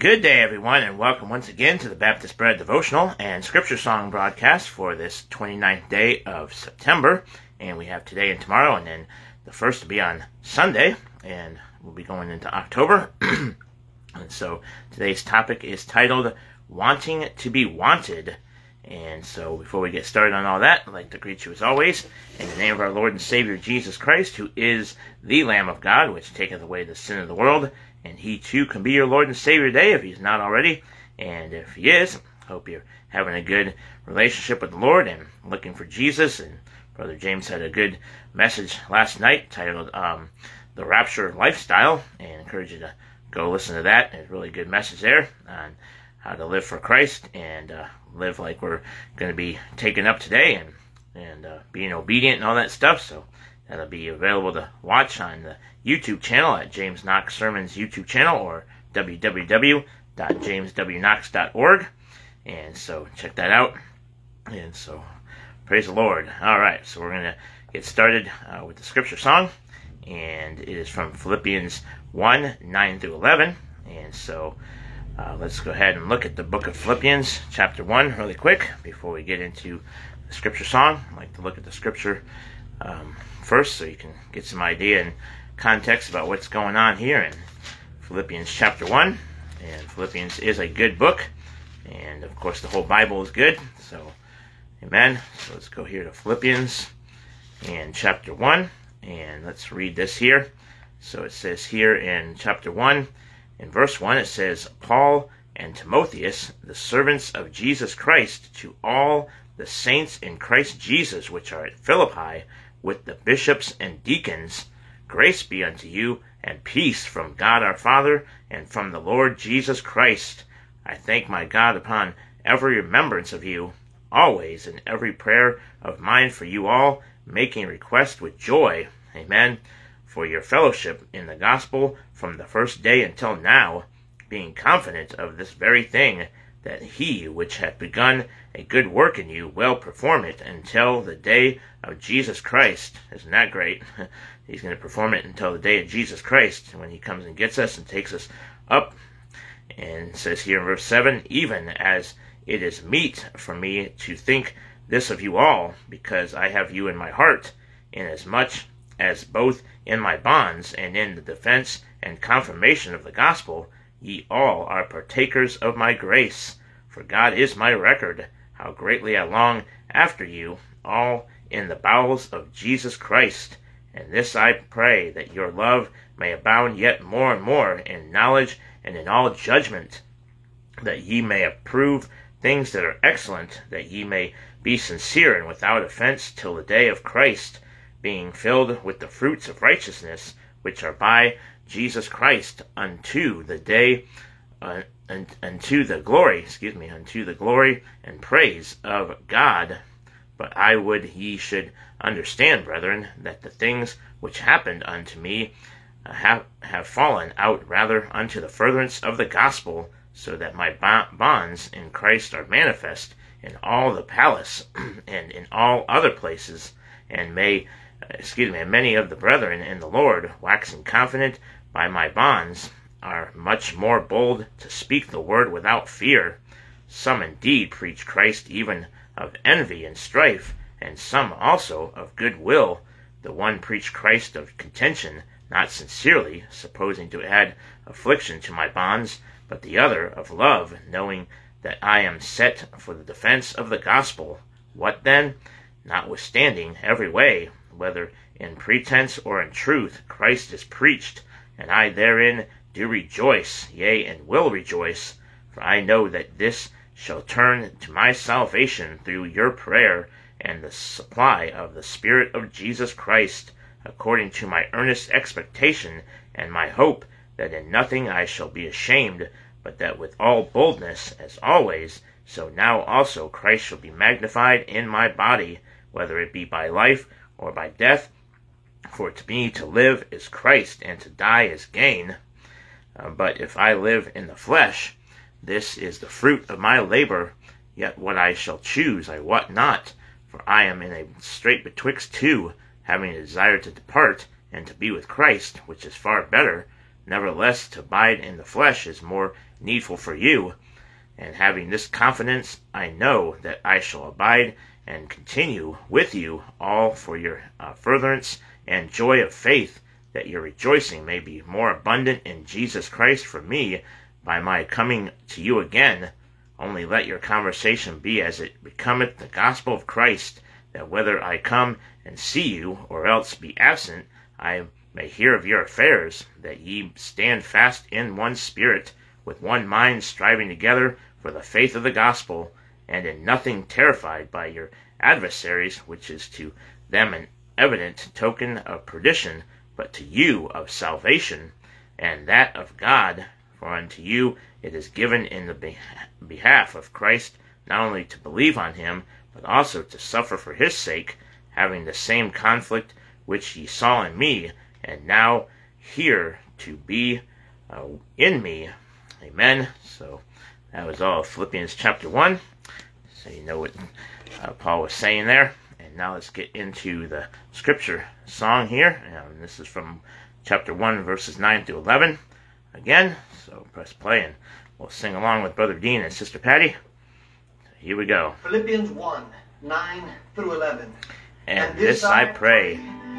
Good day, everyone, and welcome once again to the Baptist Bread Devotional and Scripture Song broadcast for this 29th day of September. And we have today and tomorrow, and then the first to be on Sunday, and we'll be going into October. and so today's topic is titled Wanting to be Wanted. And so before we get started on all that, I'd like to greet you as always in the name of our Lord and Savior Jesus Christ, who is the Lamb of God, which taketh away the sin of the world and he too can be your Lord and Savior today if he's not already. And if he is, hope you're having a good relationship with the Lord and looking for Jesus. And Brother James had a good message last night titled um, The Rapture Lifestyle, and encourage you to go listen to that. It's a really good message there on how to live for Christ and uh, live like we're going to be taken up today and and uh, being obedient and all that stuff. So That'll be available to watch on the YouTube channel at James Knox Sermons YouTube channel or www.jameswknox.org. And so check that out. And so praise the Lord. All right, so we're going to get started uh, with the scripture song. And it is from Philippians 1 9 through 11. And so uh, let's go ahead and look at the book of Philippians, chapter 1, really quick before we get into the scripture song. I'd like to look at the scripture um, first so you can get some idea and context about what's going on here in Philippians chapter 1. And Philippians is a good book. And of course, the whole Bible is good. So, amen. So let's go here to Philippians and chapter 1. And let's read this here. So it says here in chapter 1, in verse 1, it says, Paul and Timotheus, the servants of Jesus Christ, to all the saints in Christ Jesus which are at Philippi, with the bishops and deacons, grace be unto you, and peace from God our Father, and from the Lord Jesus Christ. I thank my God upon every remembrance of you, always in every prayer of mine for you all, making request with joy. Amen. For your fellowship in the gospel from the first day until now, being confident of this very thing, that he which hath begun a good work in you will perform it until the day of Jesus Christ. Isn't that great? He's going to perform it until the day of Jesus Christ when he comes and gets us and takes us up. And says here in verse 7 Even as it is meet for me to think this of you all, because I have you in my heart, inasmuch as both in my bonds and in the defense and confirmation of the gospel Ye all are partakers of my grace, for God is my record, how greatly I long after you all in the bowels of Jesus Christ. And this I pray, that your love may abound yet more and more in knowledge and in all judgment, that ye may approve things that are excellent, that ye may be sincere and without offense till the day of Christ, being filled with the fruits of righteousness, which are by Jesus Christ unto the day, uh, unto the glory, excuse me, unto the glory and praise of God. But I would ye should understand, brethren, that the things which happened unto me uh, have, have fallen out rather unto the furtherance of the gospel, so that my bonds in Christ are manifest in all the palace and in all other places, and may, uh, excuse me, many of the brethren in the Lord, waxing confident by my bonds, are much more bold to speak the word without fear. Some indeed preach Christ even of envy and strife, and some also of good will. The one preached Christ of contention, not sincerely, supposing to add affliction to my bonds, but the other of love, knowing that I am set for the defense of the gospel. What then? Notwithstanding every way, whether in pretense or in truth, Christ is preached and I therein do rejoice, yea, and will rejoice, for I know that this shall turn to my salvation through your prayer and the supply of the Spirit of Jesus Christ, according to my earnest expectation and my hope that in nothing I shall be ashamed, but that with all boldness, as always, so now also Christ shall be magnified in my body, whether it be by life or by death for to me to live is Christ, and to die is gain. Uh, but if I live in the flesh, this is the fruit of my labor. Yet what I shall choose I wot not, for I am in a strait betwixt two, having a desire to depart, and to be with Christ, which is far better. Nevertheless, to abide in the flesh is more needful for you. And having this confidence, I know that I shall abide and continue with you all for your uh, furtherance and joy of faith, that your rejoicing may be more abundant in Jesus Christ for me by my coming to you again. Only let your conversation be as it becometh the gospel of Christ, that whether I come and see you, or else be absent, I may hear of your affairs, that ye stand fast in one spirit, with one mind striving together for the faith of the gospel, and in nothing terrified by your adversaries, which is to them an evident token of perdition, but to you of salvation, and that of God. For unto you it is given in the behalf of Christ not only to believe on him, but also to suffer for his sake, having the same conflict which ye saw in me, and now here to be uh, in me. Amen. So that was all of Philippians chapter 1. So you know what uh, Paul was saying there. And now let's get into the scripture song here. And this is from chapter 1, verses 9 through 11. Again, so press play and we'll sing along with Brother Dean and Sister Patty. Here we go. Philippians 1, 9 through 11. And, and this I pray,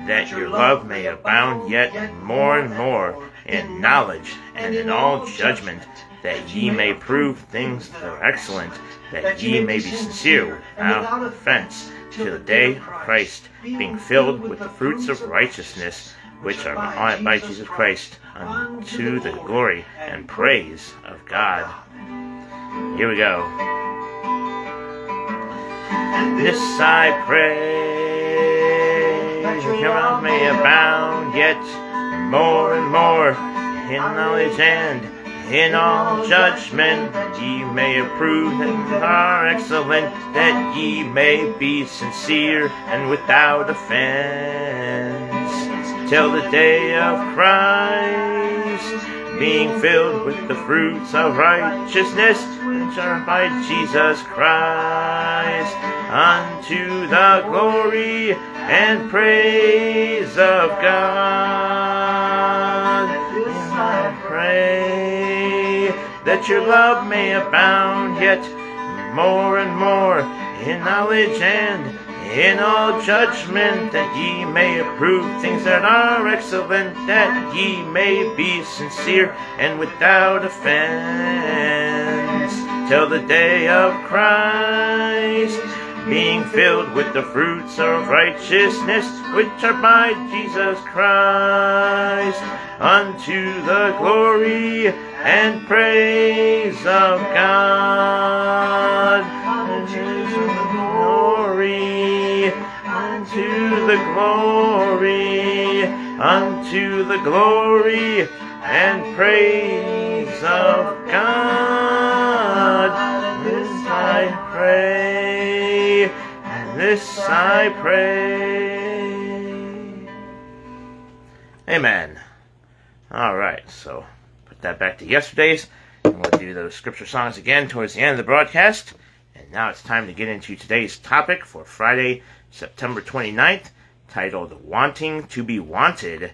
that your love may abound yet more and more in knowledge and in all judgment that ye may prove things that are excellent, that ye may be sincere without offense to the day of Christ, being filled with the fruits of righteousness, which are by Jesus Christ, unto the glory and praise of God. Here we go. This I pray, that your may abound yet more and more in knowledge and in all judgment ye may approve and are excellent, that ye may be sincere and without offense, till the day of Christ, being filled with the fruits of righteousness, which are by Jesus Christ, unto the glory and praise of God. I pray that your love may abound yet more and more in knowledge and in all judgment, that ye may approve things that are excellent, that ye may be sincere and without offense, till the day of Christ, being filled with the fruits of righteousness, which are by Jesus Christ, unto the glory and praise of God. Glory, unto the glory, unto the glory and praise of God. This I pray, and this I pray. Amen. All right, so put that back to yesterday's. And we'll do those scripture songs again towards the end of the broadcast. And now it's time to get into today's topic for Friday, September 29th, titled Wanting to be Wanted.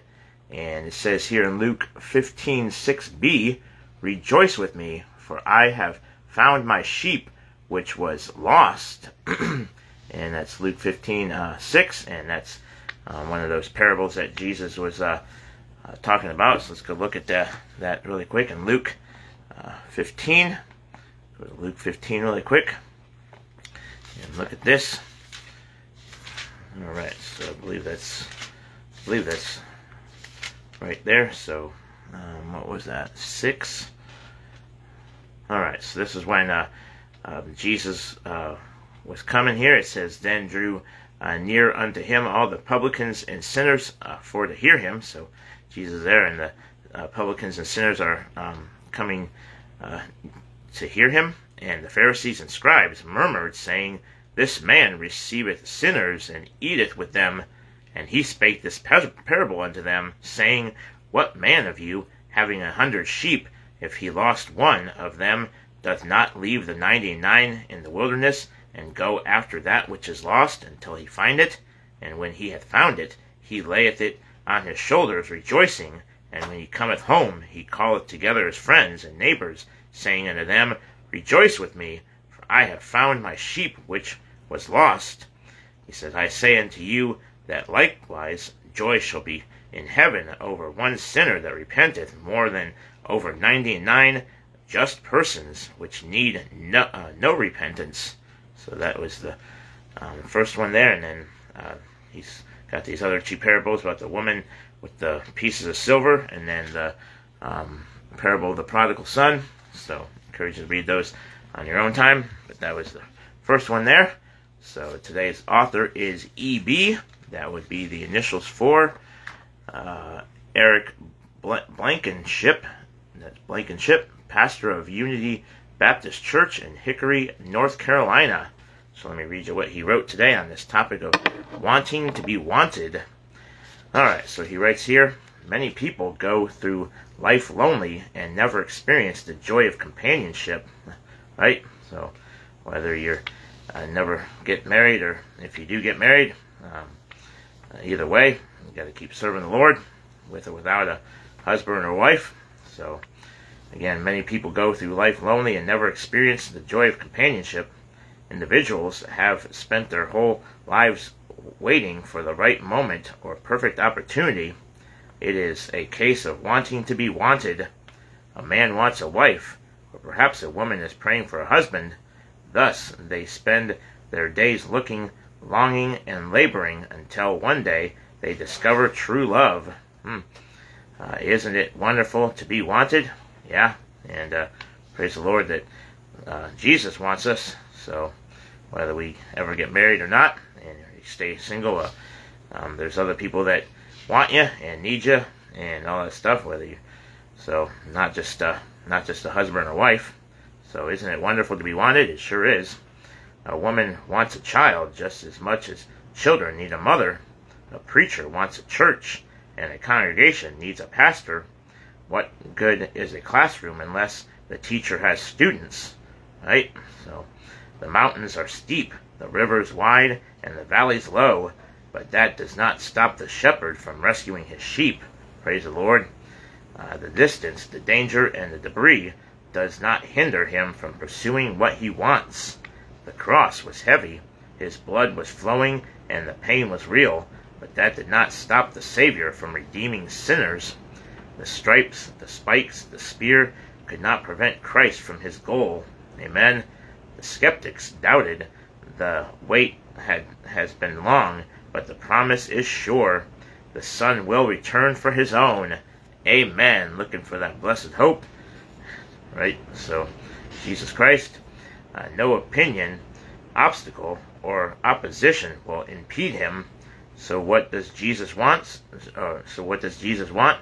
And it says here in Luke 15:6b, Rejoice with me, for I have found my sheep which was lost. and that's Luke 15 uh, 6, and that's uh, one of those parables that Jesus was uh, uh, talking about. So let's go look at that, that really quick in Luke uh, 15. Go to Luke 15 really quick. And look at this. All right, so I believe that's, I believe that's right there. So, um, what was that? Six. All right, so this is when uh, uh, Jesus uh, was coming here. It says, Then drew uh, near unto him all the publicans and sinners uh, for to hear him. So Jesus there, and the publicans and sinners are um, coming to hear him. And the Pharisees and scribes murmured, saying, This man receiveth sinners and eateth with them. And he spake this parable unto them, saying, What man of you, having a hundred sheep, if he lost one of them, doth not leave the ninety and nine in the wilderness, and go after that which is lost until he find it? And when he hath found it, he layeth it on his shoulders, rejoicing, And when he cometh home, he calleth together his friends and neighbors, saying unto them, Rejoice with me, for I have found my sheep which was lost. He says, I say unto you that likewise joy shall be in heaven over one sinner that repenteth more than over ninety nine just persons which need no, uh, no repentance. So that was the um, first one there, and then uh, he's got these other two parables about the woman with the pieces of silver, and then the um, parable of the prodigal son. So I encourage you to read those on your own time. But that was the first one there. So today's author is E.B. That would be the initials for uh, Eric Blankenship. That's Blankenship, pastor of Unity Baptist Church in Hickory, North Carolina. So let me read you what he wrote today on this topic of wanting to be wanted. Alright, so he writes here Many people go through life lonely and never experience the joy of companionship. Right? So, whether you're uh, never get married or if you do get married, um, either way, you got to keep serving the Lord with or without a husband or wife. So, again, many people go through life lonely and never experience the joy of companionship individuals have spent their whole lives waiting for the right moment or perfect opportunity. It is a case of wanting to be wanted. A man wants a wife, or perhaps a woman is praying for a husband. Thus, they spend their days looking, longing, and laboring until one day they discover true love. Hmm. Uh, isn't it wonderful to be wanted? Yeah, and uh, praise the Lord that uh, Jesus wants us. So, whether we ever get married or not, and you stay single, uh, um, there's other people that want you and need you and all that stuff. Whether you, so not just uh, not just a husband or wife. So, isn't it wonderful to be wanted? It sure is. A woman wants a child just as much as children need a mother. A preacher wants a church, and a congregation needs a pastor. What good is a classroom unless the teacher has students? Right? So, the mountains are steep, the rivers wide, and the valleys low, but that does not stop the shepherd from rescuing his sheep. Praise the Lord. Uh, the distance, the danger, and the debris does not hinder him from pursuing what he wants. The cross was heavy, his blood was flowing, and the pain was real, but that did not stop the Savior from redeeming sinners. The stripes, the spikes, the spear could not prevent Christ from his goal. Amen. The skeptics doubted. The wait had, has been long, but the promise is sure. The Son will return for his own. Amen. Looking for that blessed hope. Right? So, Jesus Christ, uh, no opinion, obstacle, or opposition will impede him. So, what does Jesus want? Uh, so, what does Jesus want?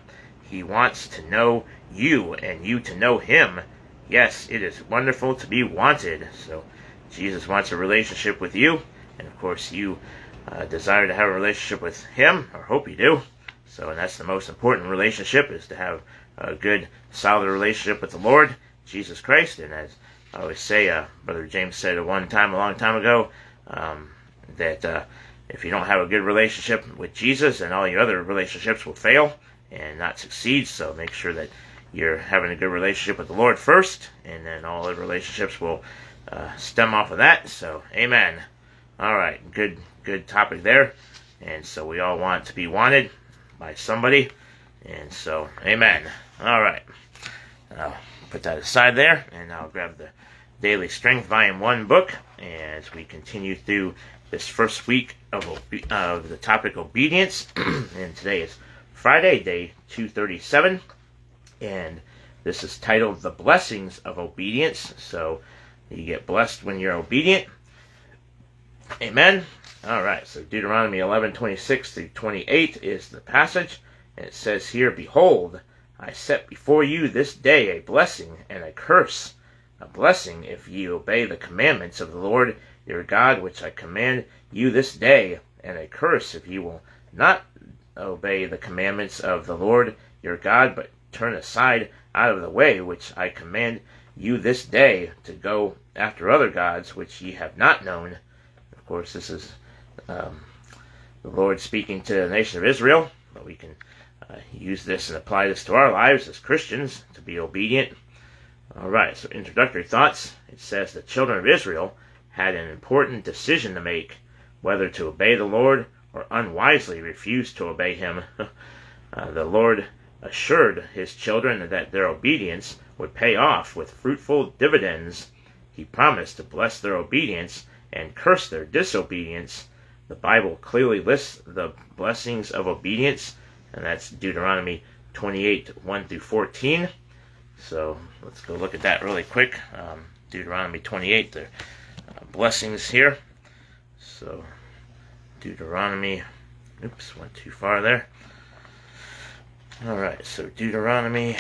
He wants to know you and you to know him. Yes, it is wonderful to be wanted. So Jesus wants a relationship with you, and of course you uh, desire to have a relationship with Him, or hope you do. So, and that's the most important relationship is to have a good, solid relationship with the Lord Jesus Christ. And as I always say, uh, Brother James said one time, a long time ago, um, that uh, if you don't have a good relationship with Jesus, then all your other relationships will fail and not succeed. So make sure that you're having a good relationship with the Lord first, and then all the relationships will uh, stem off of that. So, amen. All right, good, good topic there. And so we all want to be wanted by somebody, and so, amen. All right, I'll put that aside there, and I'll grab the Daily Strength Volume One book as we continue through this first week of of the topic obedience. and today is Friday, day 237 and this is titled The Blessings of Obedience. So you get blessed when you're obedient. Amen. All right, so Deuteronomy 11 26 through 28 is the passage, and it says here, Behold, I set before you this day a blessing and a curse. A blessing if ye obey the commandments of the Lord your God, which I command you this day, and a curse if ye will not obey the commandments of the Lord your God, but turn aside out of the way which I command you this day to go after other gods which ye have not known. Of course, this is um, the Lord speaking to the nation of Israel, but we can uh, use this and apply this to our lives as Christians to be obedient. All right, so introductory thoughts. It says the children of Israel had an important decision to make whether to obey the Lord or unwisely refuse to obey him. uh, the Lord assured his children that their obedience would pay off with fruitful dividends. He promised to bless their obedience and curse their disobedience. The Bible clearly lists the blessings of obedience, and that's Deuteronomy 28 1 through 14. So let's go look at that really quick. Um, Deuteronomy 28, the uh, blessings here. So Deuteronomy, oops, went too far there. All right, so Deuteronomy,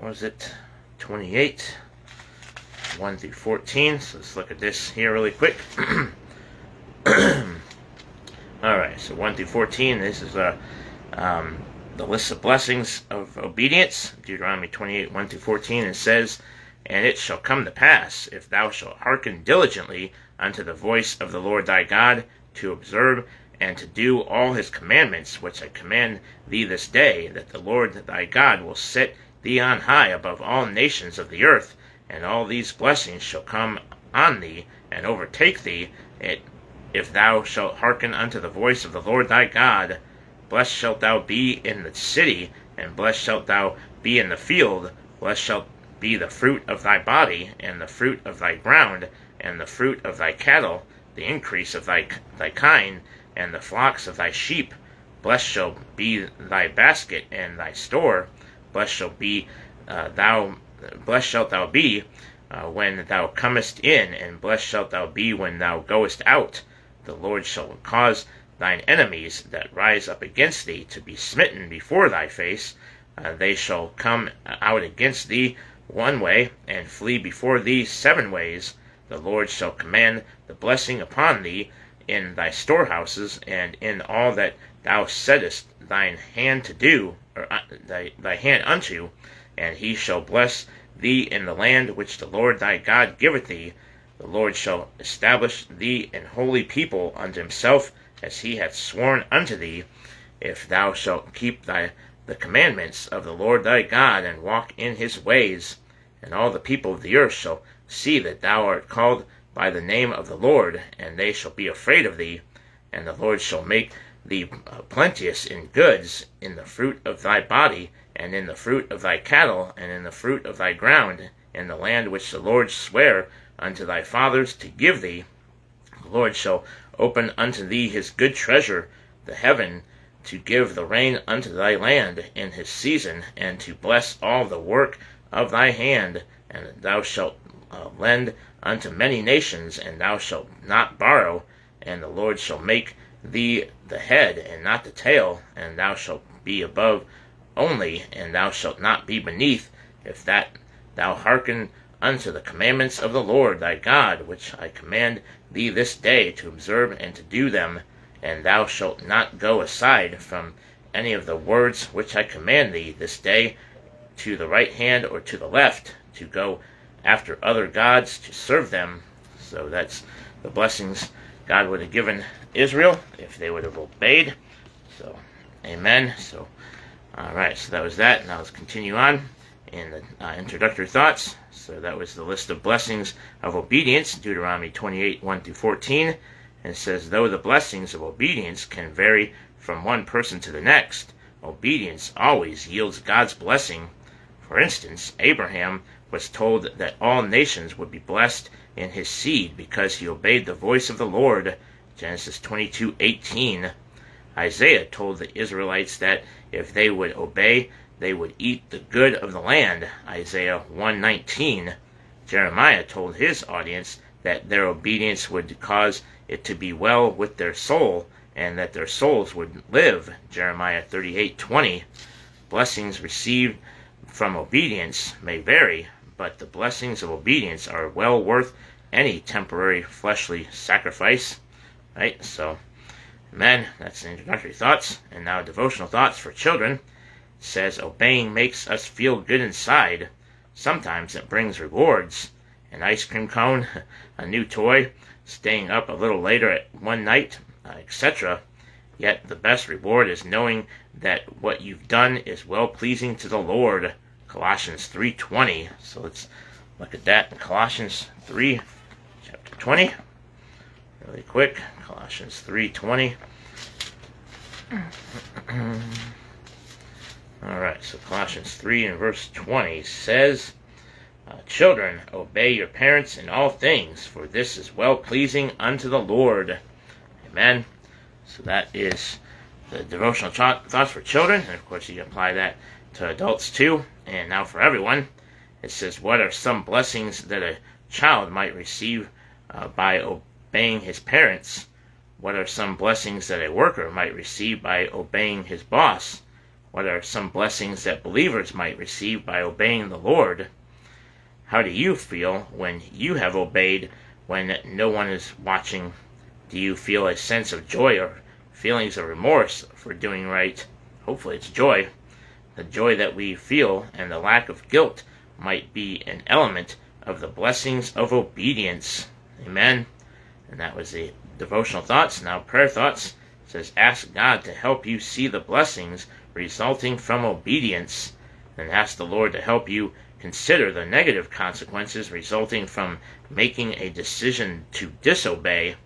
was it 28, 1 through 14. So let's look at this here really quick. All right, so 1 through 14, this is uh, um, the list of blessings of obedience. Deuteronomy 28, 1 through 14, it says, And it shall come to pass, if thou shalt hearken diligently unto the voice of the Lord thy God, to observe and to do all his commandments which I command thee this day, that the Lord thy God will set thee on high above all nations of the earth, and all these blessings shall come on thee and overtake thee, if thou shalt hearken unto the voice of the Lord thy God. Blessed shalt thou be in the city, and blessed shalt thou be in the field. Blessed shalt be the fruit of thy body, and the fruit of thy ground, and the fruit of thy cattle, the increase of thy, thy kind, and the flocks of thy sheep. Blessed shall be thy basket and thy store. Blessed shall be uh, thou, blessed shalt thou be uh, when thou comest in, and blessed shalt thou be when thou goest out. The Lord shall cause thine enemies that rise up against thee to be smitten before thy face. Uh, they shall come out against thee one way, and flee before thee seven ways. The Lord shall command the blessing upon thee in thy storehouses, and in all that thou settest thine hand to do, or uh, thy, thy hand unto, and he shall bless thee in the land which the Lord thy God giveth thee. The Lord shall establish thee an holy people unto himself, as he hath sworn unto thee, if thou shalt keep thy the commandments of the Lord thy God, and walk in his ways. And all the people of the earth shall see that thou art called by the name of the Lord, and they shall be afraid of thee. And the Lord shall make thee plenteous in goods, in the fruit of thy body, and in the fruit of thy cattle, and in the fruit of thy ground, in the land which the Lord sware unto thy fathers to give thee. The Lord shall open unto thee his good treasure, the heaven, to give the rain unto thy land in his season, and to bless all the work of thy hand. And thou shalt uh, lend unto many nations, and thou shalt not borrow, and the Lord shall make thee the head and not the tail, and thou shalt be above only, and thou shalt not be beneath, if that thou hearken unto the commandments of the Lord thy God, which I command thee this day to observe and to do them, and thou shalt not go aside from any of the words which I command thee this day to the right hand or to the left, to go after other gods to serve them. So that's the blessings God would have given Israel if they would have obeyed. So, amen. So, all right. So that was that. Now let's continue on in the uh, introductory thoughts. So that was the list of blessings of obedience, Deuteronomy 28 1 through 14. And says, though the blessings of obedience can vary from one person to the next, obedience always yields God's blessing. For instance, Abraham was told that all nations would be blessed in his seed because he obeyed the voice of the Lord. Genesis 22:18. Isaiah told the Israelites that if they would obey, they would eat the good of the land. Isaiah 119, Jeremiah told his audience that their obedience would cause it to be well with their soul and that their souls would live. Jeremiah 38:20. Blessings received from obedience may vary, but the blessings of obedience are well worth any temporary fleshly sacrifice. Right? So, amen. That's the introductory thoughts. And now, devotional thoughts for children. Says, Obeying makes us feel good inside. Sometimes it brings rewards an ice cream cone, a new toy, staying up a little later at one night, uh, etc. Yet the best reward is knowing that what you've done is well pleasing to the Lord. Colossians 3:20. So let's look at that in Colossians 3 chapter 20. Really quick. Colossians 3:20. All right, so Colossians 3 and verse 20 says, uh, Children, obey your parents in all things, for this is well pleasing unto the Lord. Amen. So that is the devotional thoughts for children, and of course you can apply that to adults too. And now for everyone, it says, What are some blessings that a child might receive uh, by obeying his parents? What are some blessings that a worker might receive by obeying his boss? What are some blessings that believers might receive by obeying the Lord? How do you feel when you have obeyed when no one is watching? Do you feel a sense of joy or feelings of remorse for doing right? Hopefully, it's joy. The joy that we feel and the lack of guilt might be an element of the blessings of obedience. Amen. And that was the devotional thoughts. Now, prayer thoughts it says, Ask God to help you see the blessings resulting from obedience, and ask the Lord to help you consider the negative consequences resulting from making a decision to disobey.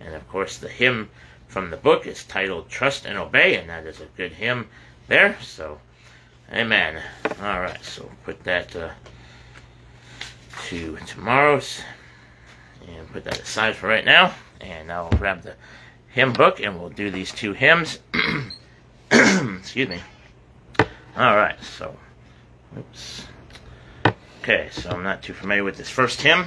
And of course, the hymn from the book is titled Trust and Obey, and that is a good hymn there. So, amen. All right, so put that uh, to tomorrow's and put that aside for right now. And I'll grab the hymn book and we'll do these two hymns. Excuse me. All right, so, oops. Okay, so I'm not too familiar with this first hymn,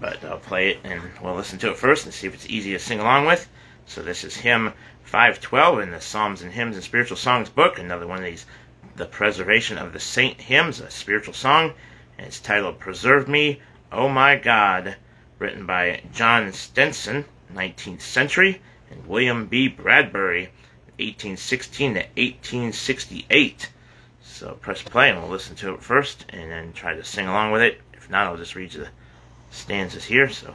but I'll play it and we'll listen to it first and see if it's easy to sing along with. So this is hymn 512 in the Psalms and Hymns and Spiritual Songs book, another one of these, the Preservation of the Saint hymns, a spiritual song, and it's titled "Preserve Me, O My God," written by John Stenson, 19th century, and William B. Bradbury, 1816 to 1868. So press play and we'll listen to it first and then try to sing along with it. If not, I'll just read you the stanzas here. So,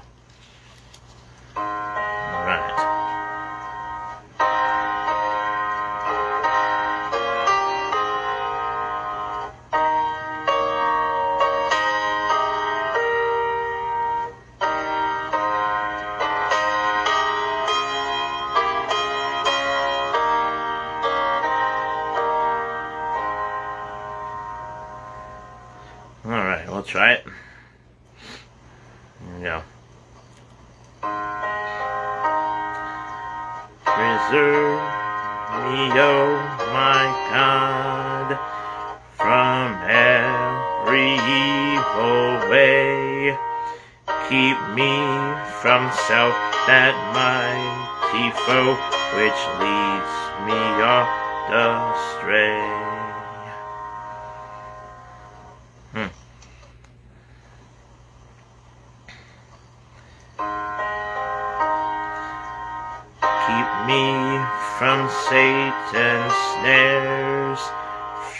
Keep me from Satan's snares,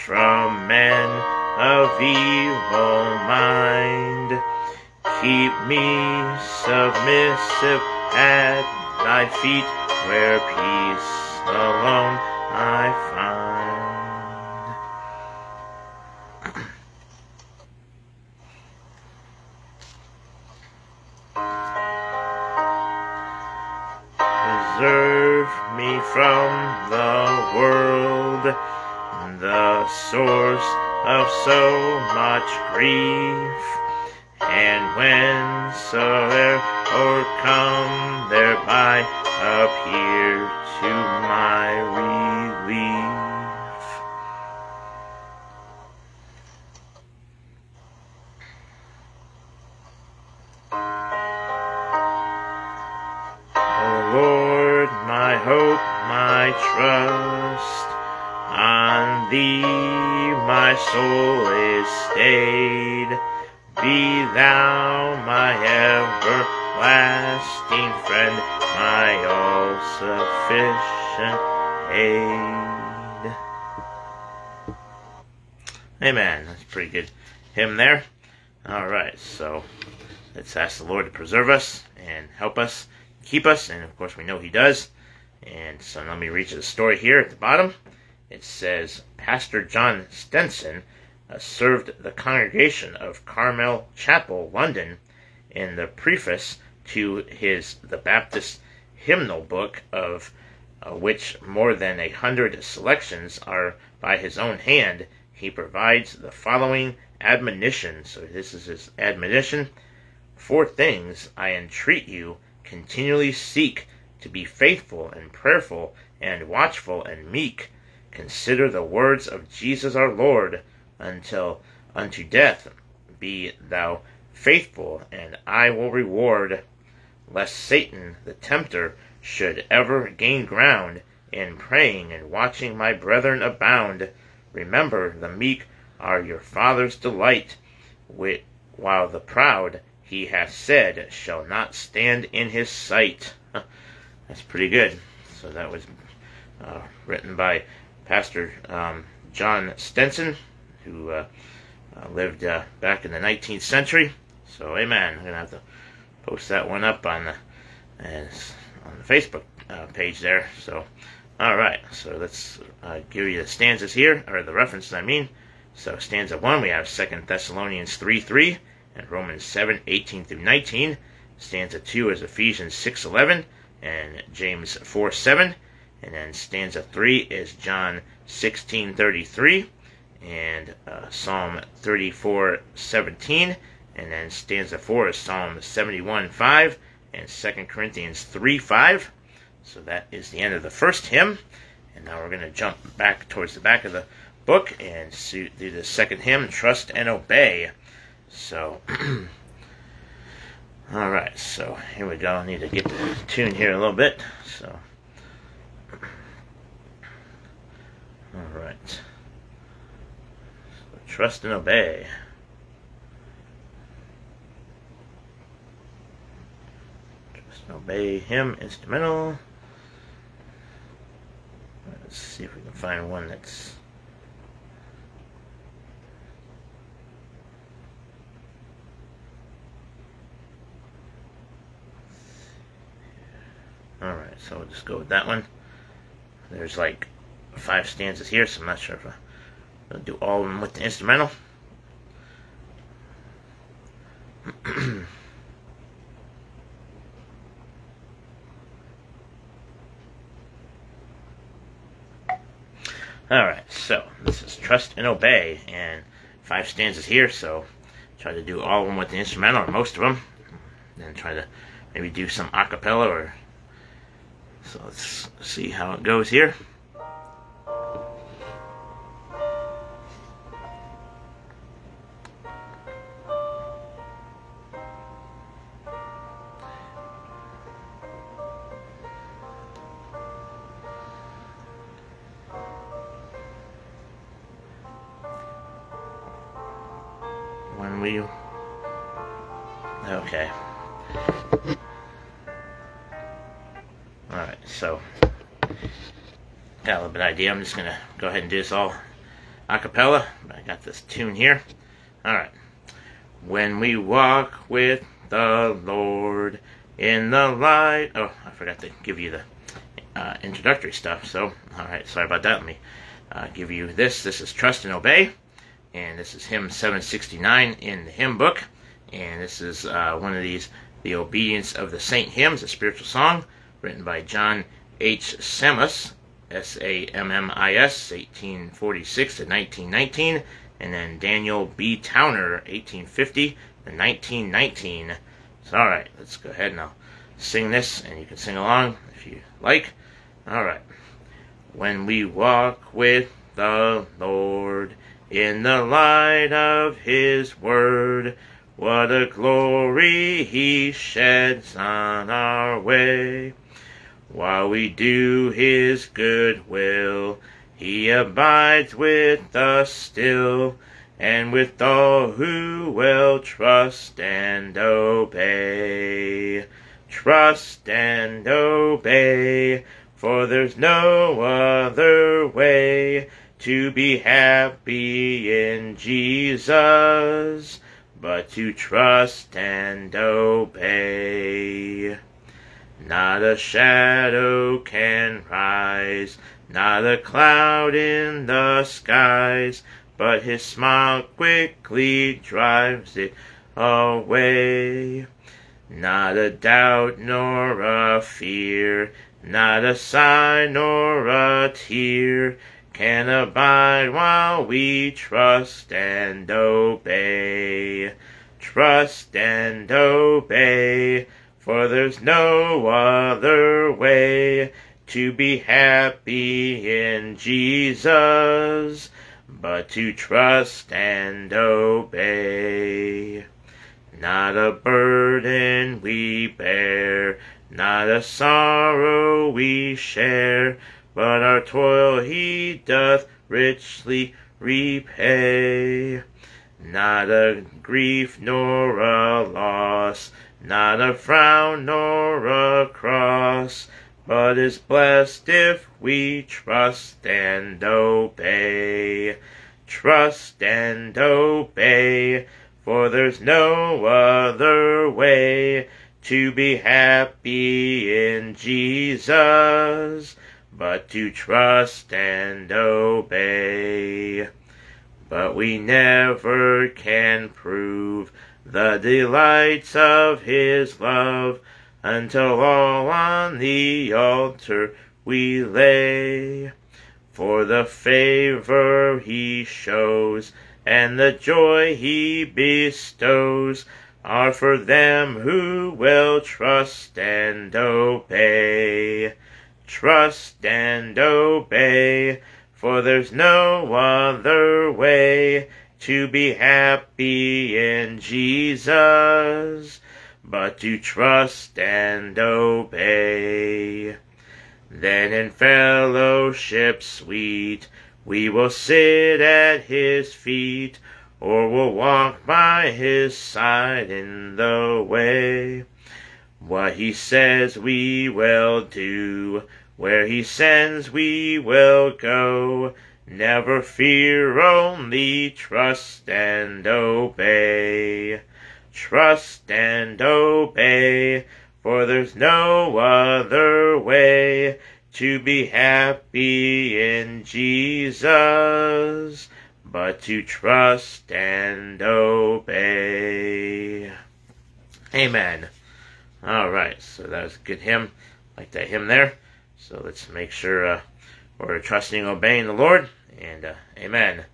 from men of evil mind. Keep me submissive at thy feet, where peace alone I find. Source of so much grief. And whensoever o'ercome thereby, appear to my relief. O Lord, my hope, my trust, my soul is stayed. Be thou my everlasting friend, my all sufficient aid. Amen. That's pretty good hymn there. All right, so let's ask the Lord to preserve us and help us, keep us, and of course we know He does. And so let me reach the story here at the bottom. It says Pastor John Stenson uh, served the congregation of Carmel Chapel, London, in the preface to his The Baptist Hymnal Book, of uh, which more than a hundred selections are by his own hand. He provides the following admonition. So this is his admonition. Four things I entreat you continually seek to be faithful and prayerful and watchful and meek. Consider the words of Jesus our Lord until unto death be thou faithful, and I will reward, lest Satan the tempter should ever gain ground in praying and watching my brethren abound. Remember the meek are your Father's delight, while the proud, he hath said, shall not stand in his sight. That's pretty good. So that was uh, written by Pastor um, John Stenson, who uh, uh, lived uh, back in the 19th century. So, amen. I'm gonna have to post that one up on the on the Facebook uh, page there. So, all right. So let's give you the stanzas here, or the references. I mean. So stanza 1, we have 2 Thessalonians 3 3 and Romans 7 18 through 19. Stanza 2 is Ephesians 6 11 and James 4 7. And then stanza 3 is John 16 33 and uh, Psalm 34 17. And then stanza 4 is Psalm 71 5 and 2 Corinthians 3 5. So that is the end of the first hymn. And now we're going to jump back towards the back of the book and do the second hymn, Trust and Obey. So, all right, so here we go. I need to get the tune here a little bit. So, all right. So, trust and obey. Trust and obey him, instrumental. Let's see if we can find one that's Alright, so we'll just go with that one. There's like five stanzas here, so I'm not sure if I'll do all of them with the instrumental. Alright, so this is Trust and Obey, and five stanzas here, so try to do all of them with the instrumental, or most of them, then try to maybe do some acapella or so let's see how it goes here. Idea. I'm just gonna go ahead and do this all a cappella. I got this tune here. Alright. When we walk with the Lord in the light. Oh, I forgot to give you the uh, introductory stuff. So, alright, sorry about that. Let me uh, give you this. This is Trust and Obey. And this is hymn 769 in the hymn book. And this is uh, one of these, the Obedience of the Saint hymns, a spiritual song written by John H. Sammis, S A M M I S, 1846 to 1919, and then Daniel B. Towner, 1850 to 1919. So, all right, let's go ahead and I'll sing this, and you can sing along if you like. All right. When we walk with the Lord in the light of His Word, what a glory He sheds on our way. While we do his good will, he abides with us still, and with all who will trust and obey. Trust and obey, for there's no other way to be happy in Jesus, but to trust and obey. Not a shadow can rise, not a cloud in the skies, but his smile quickly drives it away. Not a doubt nor a fear, not a sigh nor a tear can abide while we trust and obey. Trust and obey, for there's no other way to be happy in Jesus but to trust and obey. Not a burden we bear, not a sorrow we share, but our toil he doth richly repay. Not a grief nor a loss, not a frown nor a cross, but is blessed if we trust and obey. Trust and obey, for there's no other way to be happy in Jesus but to trust and obey. But we never can prove the delights of His love until all on the altar we lay. For the favor he shows and the joy he bestows are for them who will trust and obey. Trust and obey, for there's no other way to be happy in Jesus but to trust and obey. Then in fellowship sweet we will sit at his feet, or will walk by his side in the way. What he says we will do, where he sends we will go. Never fear, only trust and obey. Trust and obey, for there's no other way to be happy in Jesus but to trust and obey. Amen. All right, so that was a good hymn, like that hymn there. So let's make sure uh, we're trusting obeying the Lord, and uh, Amen.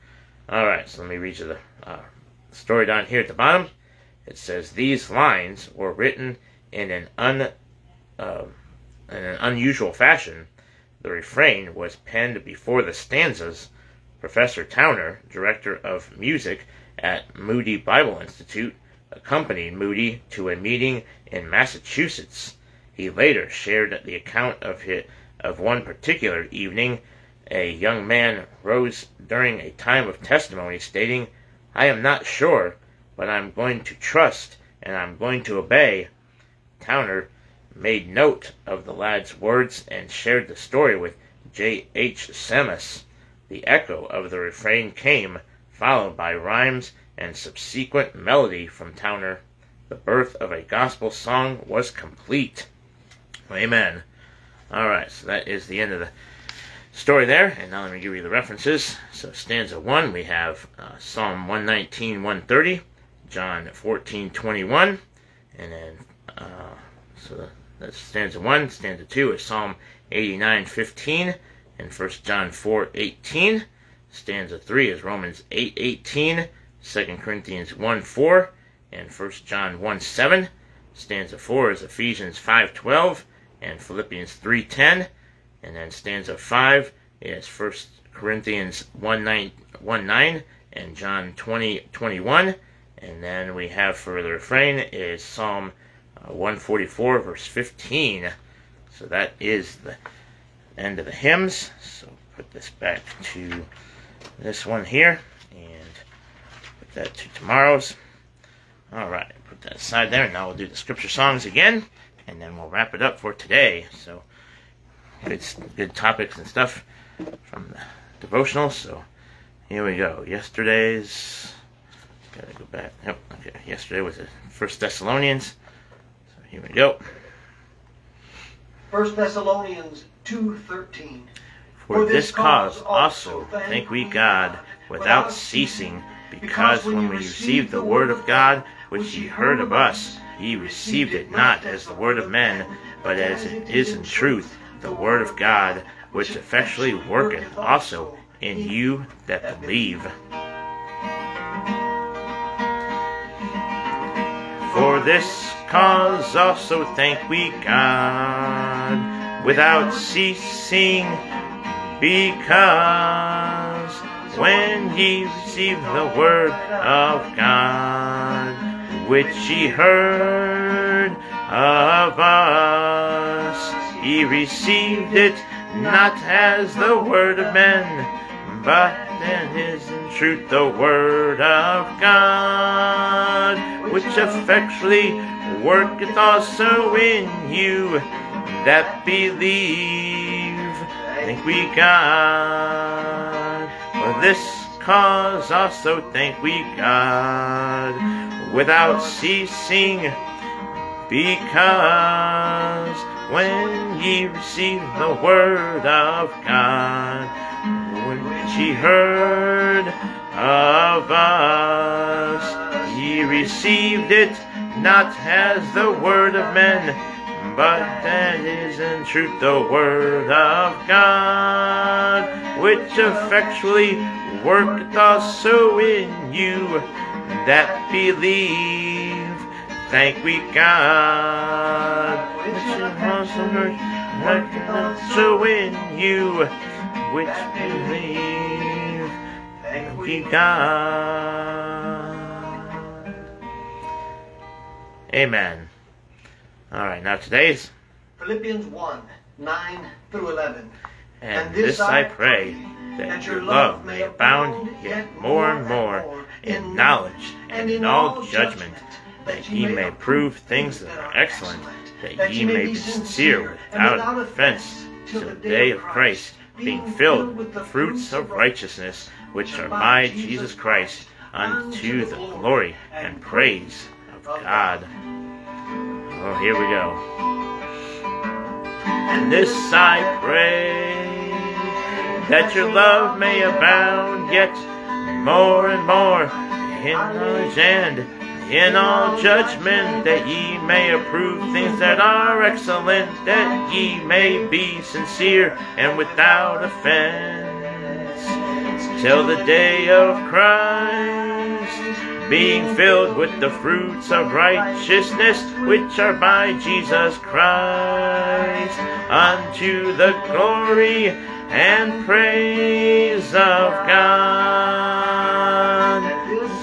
All right, so let me read you the uh, story down here at the bottom. It says these lines were written in an un uh, in an unusual fashion. The refrain was penned before the stanzas. Professor Towner, director of music at Moody Bible Institute, accompanied Moody to a meeting in Massachusetts. He later shared the account of his, of one particular evening. A young man rose during a time of testimony, stating, "I am not sure but I'm going to trust and I'm going to obey. Towner made note of the lad's words and shared the story with J. H. Sammis. The echo of the refrain came, followed by rhymes and subsequent melody from Towner. The birth of a gospel song was complete. Amen. All right, so that is the end of the story there. And now let me give you the references. So, stanza 1, we have uh, Psalm 119, 130. John 14, 21. And then, uh, so that's stanza 1. Stanza 2 is Psalm 89, 15. And 1 John 4, 18. Stanza 3 is Romans 8, 18. 2 Corinthians 1, 4. And 1 John 1, 7. Stanza 4 is Ephesians 5, 12. And Philippians 3, 10. And then stanza 5 is 1 Corinthians 1, 9, 1, 9 and John 20, 21. And then we have for the refrain is Psalm uh, 144, verse 15. So that is the end of the hymns. So put this back to this one here and put that to tomorrow's. All right, put that aside there. Now we'll do the scripture songs again, and then we'll wrap it up for today. So good, good topics and stuff from the devotional. So here we go. Yesterday's Gotta go back. Yep. Okay. Yesterday was the First Thessalonians. So here we go. First Thessalonians 2.13. For this cause also thank we God without ceasing, because when we received the word of God, which ye heard of us, ye received it not as the word of men, but as it is in truth the word of God, which effectually worketh also in you that believe. For this cause also thank we God without ceasing, because when ye received the word of God, which ye heard of us, ye received it not as the word of men, but as is in truth the word of God, which effectually worketh also in you that believe. Thank we God. For this cause also thank we God without ceasing, because when ye received the word of God, which ye heard of us, ye received it not as the word of men, but that is in truth the word of God, which effectually worketh also in you that believe. Thank we God, which also worketh also in you which believe. Thank we God. Amen. All right, now today's, Philippians 1, 9 through 11. and this I pray, that your love may abound yet more and more in knowledge and in all judgment, that ye may prove things that are excellent, that ye may be sincere without offense till the day of Christ, being filled with the fruits of righteousness, which are by Jesus Christ, unto the glory and praise of God. Oh, here we go. And this I pray, that your love may abound yet more and more in knowledge and in all judgment, that ye may approve things that are excellent, that ye may be sincere and without offense, till the day of Christ, being filled with the fruits of righteousness, which are by Jesus Christ, unto the glory and praise of God.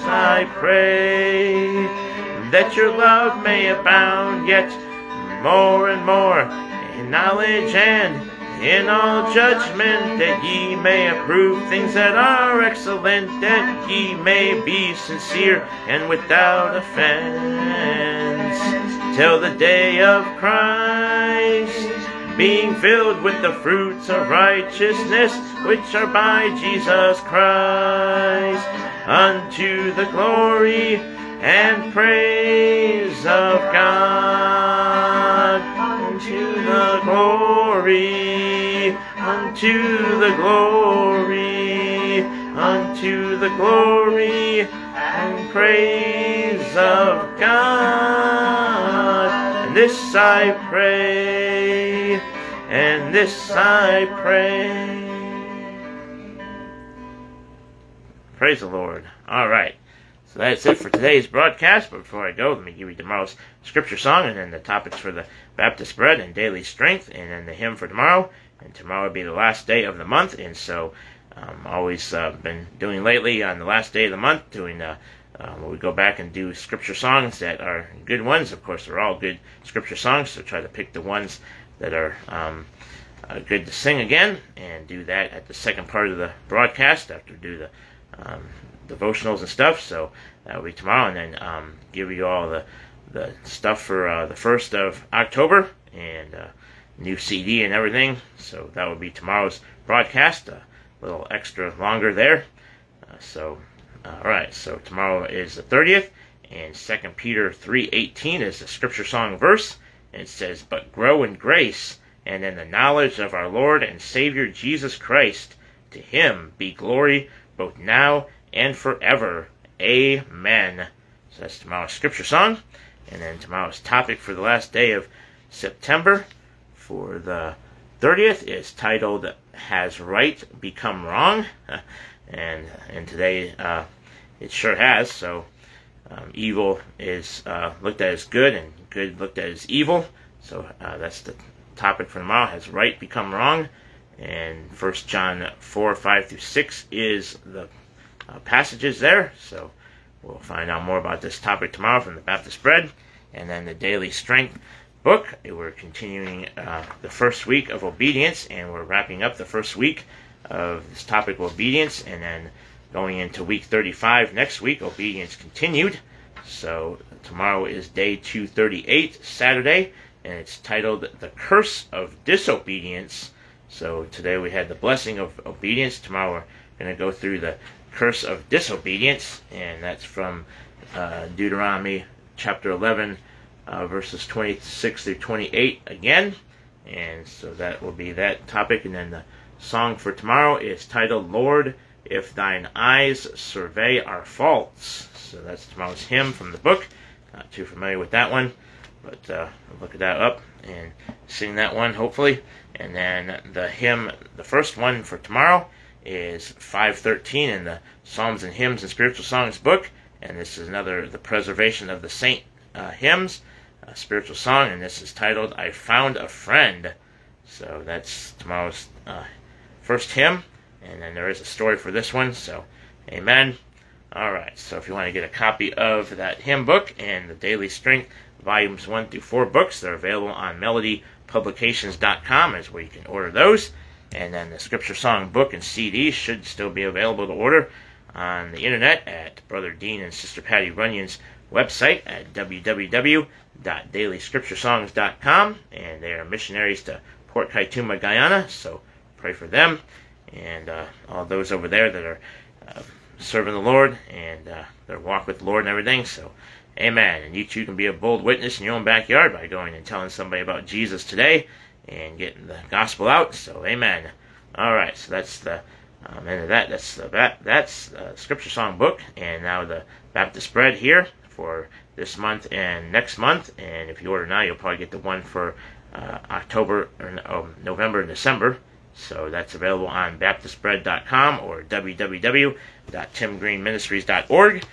I pray, that your love may abound yet more and more in knowledge and in all judgment, that ye may approve things that are excellent, that ye may be sincere and without offense, till the day of Christ, being filled with the fruits of righteousness, which are by Jesus Christ, unto the glory and praise of God, unto the glory, unto the glory, unto the glory and praise of God. And this I pray, and this I pray. Praise the Lord. All right. So that's it for today's broadcast. But before I go, let me give you tomorrow's scripture song and then the topics for the Baptist bread and daily strength and then the hymn for tomorrow. And tomorrow will be the last day of the month. And so um, always uh, been doing lately on the last day of the month, doing uh, uh, we go back and do scripture songs that are good ones. Of course, they're all good scripture songs. So try to pick the ones that are um, uh, good to sing again and do that at the second part of the broadcast after do the um, devotionals and stuff. So that will be tomorrow, and then um, give you all the the stuff for uh, the first of October and uh, new CD and everything. So that will be tomorrow's broadcast. A little extra longer there. Uh, so uh, all right. So tomorrow is the thirtieth, and Second Peter three eighteen is the scripture song verse. And it says, "But grow in grace and in the knowledge of our Lord and Savior Jesus Christ. To him be glory both now and forever. Amen. So that's tomorrow's scripture song. And then tomorrow's topic for the last day of September for the 30th is titled Has Right Become Wrong? and and today uh, it sure has. So um, evil is uh, looked at as good and good looked at as evil. So uh, that's the topic for tomorrow. Has right become wrong? And First John 4, 5 through 6 is the uh, passages there. So we'll find out more about this topic tomorrow from the Baptist Bread. And then the Daily Strength book. We're continuing uh, the first week of obedience, and we're wrapping up the first week of this topic of obedience, and then going into week 35 next week, obedience continued. So tomorrow is day 238, Saturday, and it's titled The Curse of Disobedience. So today we had the blessing of obedience. Tomorrow we're going to go through the curse of disobedience, and that's from uh, Deuteronomy chapter 11, uh, verses 26 through 28 again. And so that will be that topic. And then the song for tomorrow is titled, Lord, If Thine Eyes Survey Our Faults. So that's tomorrow's hymn from the book. Not too familiar with that one, but uh, look that up and sing that one, hopefully. And then the hymn, the first one for tomorrow is 513 in the Psalms and Hymns and Spiritual Songs book. And this is another, the Preservation of the Saint uh, hymns, a spiritual song, and this is titled I Found a Friend. So that's tomorrow's uh, first hymn, and then there is a story for this one, so amen. Alright, so if you want to get a copy of that hymn book and the Daily Strength, volumes 1 through 4 books, they're available on melodypublications.com, is where you can order those. And then the scripture song book and CD should still be available to order on the internet at Brother Dean and Sister Patty Runyon's website at www.dailyscripturesongs.com. And they are missionaries to Port Kaituma, Guyana, so pray for them and uh, all those over there that are uh, serving the Lord and uh, their walk with the Lord and everything. So, amen. And you too can be a bold witness in your own backyard by going and telling somebody about Jesus today and getting the gospel out. So, amen. All right, so that's the um, end of that. That's the that, that's the scripture song book, and now the Baptist bread here for this month and next month. And if you order now, you'll probably get the one for uh, October or um, November and December. So that's available on BaptistBread.com or www.timgreenministries.org.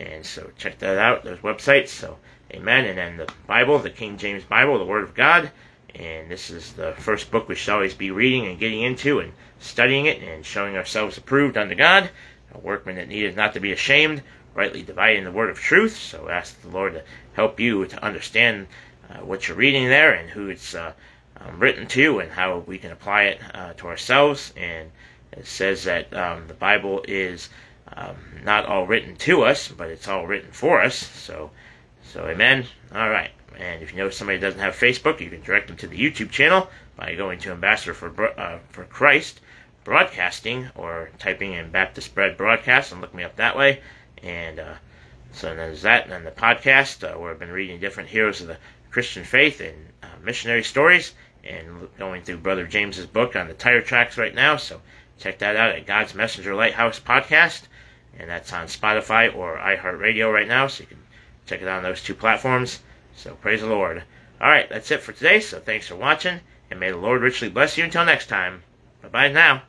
And so check that out, those websites. So, amen. And then the Bible, the King James Bible, the Word of God. And this is the first book we should always be reading and getting into and studying it and showing ourselves approved unto God, a workman that needeth not to be ashamed, rightly dividing the word of truth. So ask the Lord to help you to understand uh, what you're reading there and who it's uh, um, written to and how we can apply it uh, to ourselves. And it says that um, the Bible is um, not all written to us, but it's all written for us. So, so amen. All right. And if you know somebody doesn't have Facebook, you can direct them to the YouTube channel by going to Ambassador for uh, for Christ Broadcasting or typing in Baptist Bread Broadcast and look me up that way. And uh, so there's that, and then the podcast uh, where I've been reading different heroes of the Christian faith and uh, missionary stories, and going through Brother James's book on the tire tracks right now. So check that out at God's Messenger Lighthouse Podcast, and that's on Spotify or iHeartRadio right now. So you can check it out on those two platforms. So praise the Lord. All right, that's it for today. So thanks for watching, and may the Lord richly bless you until next time. Bye bye now.